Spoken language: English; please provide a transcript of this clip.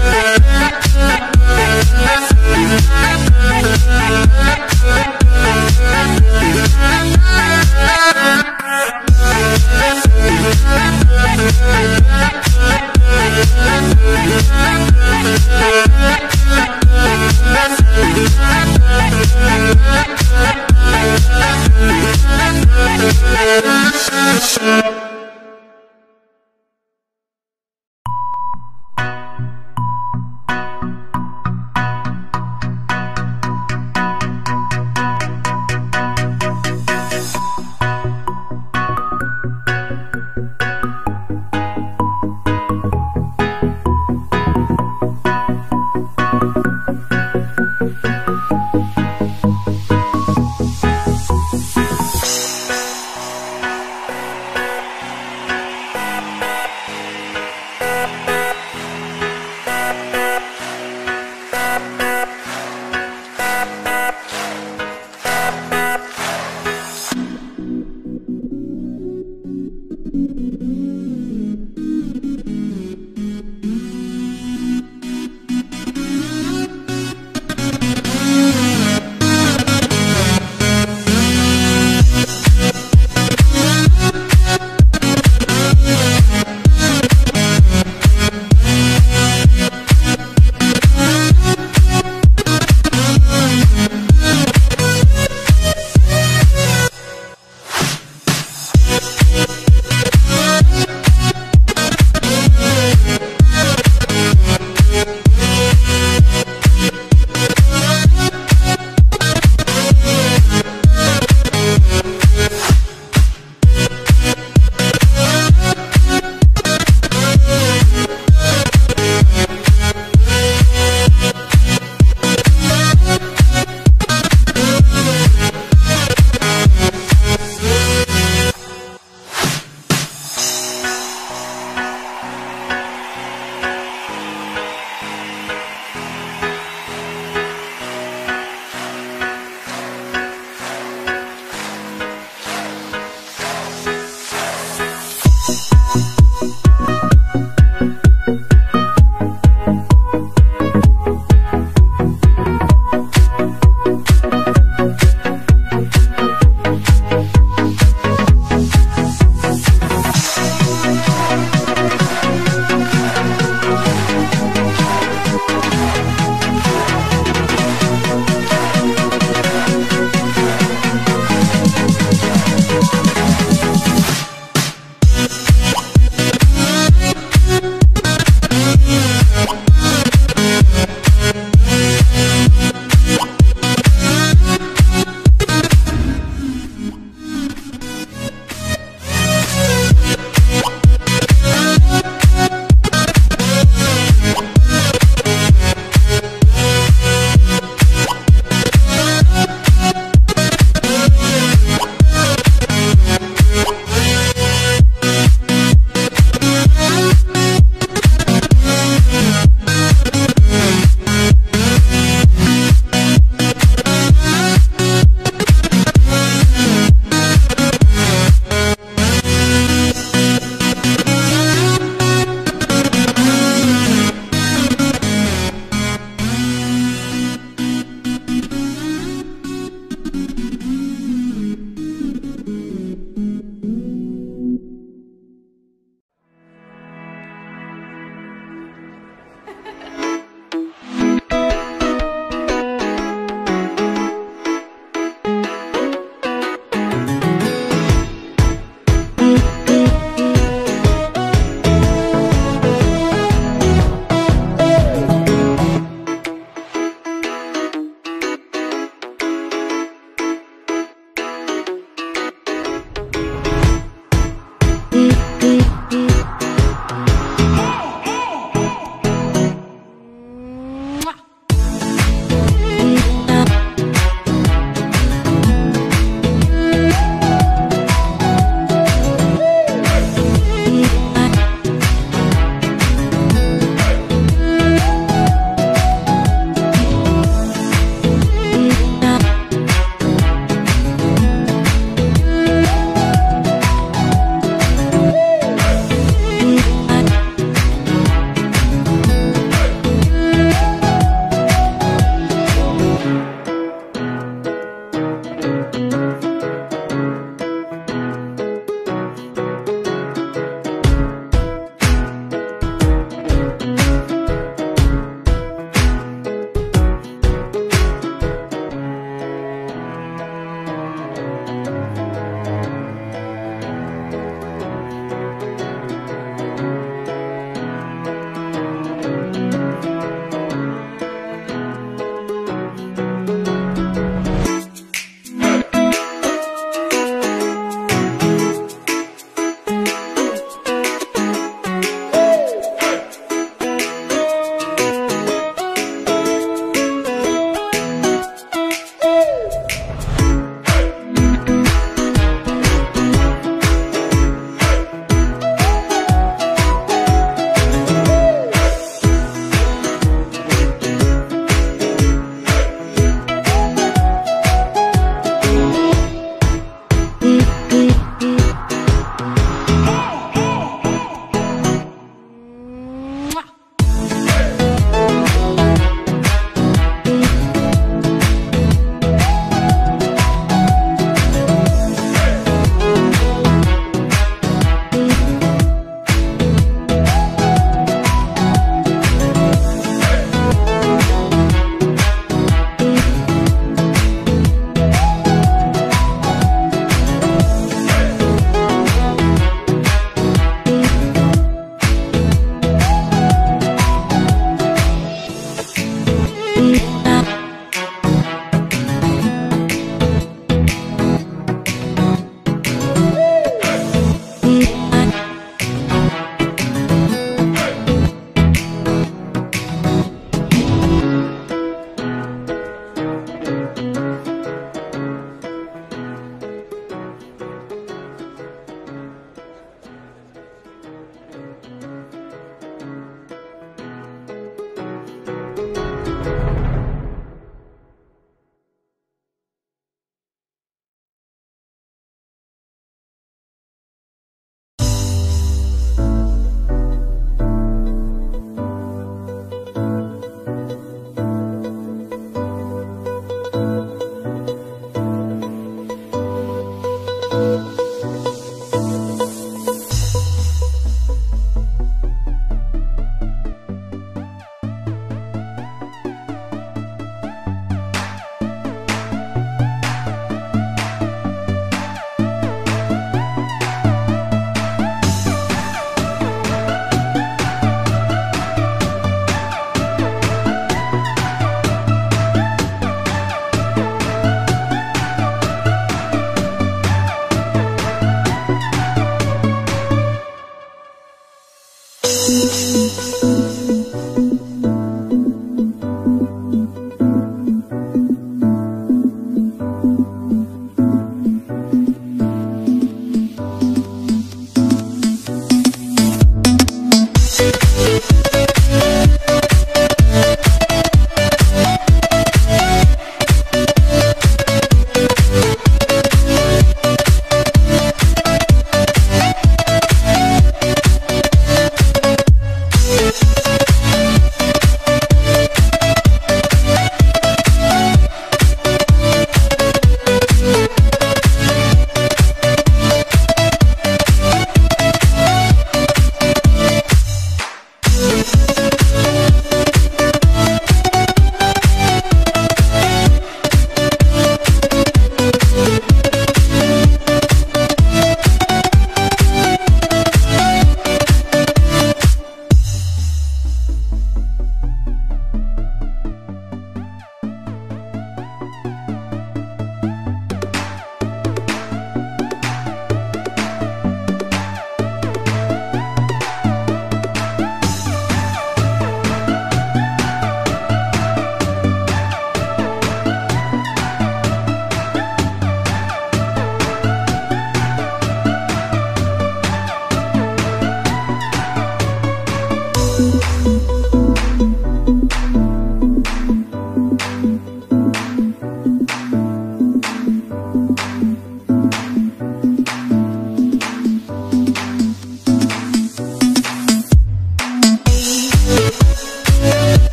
Thank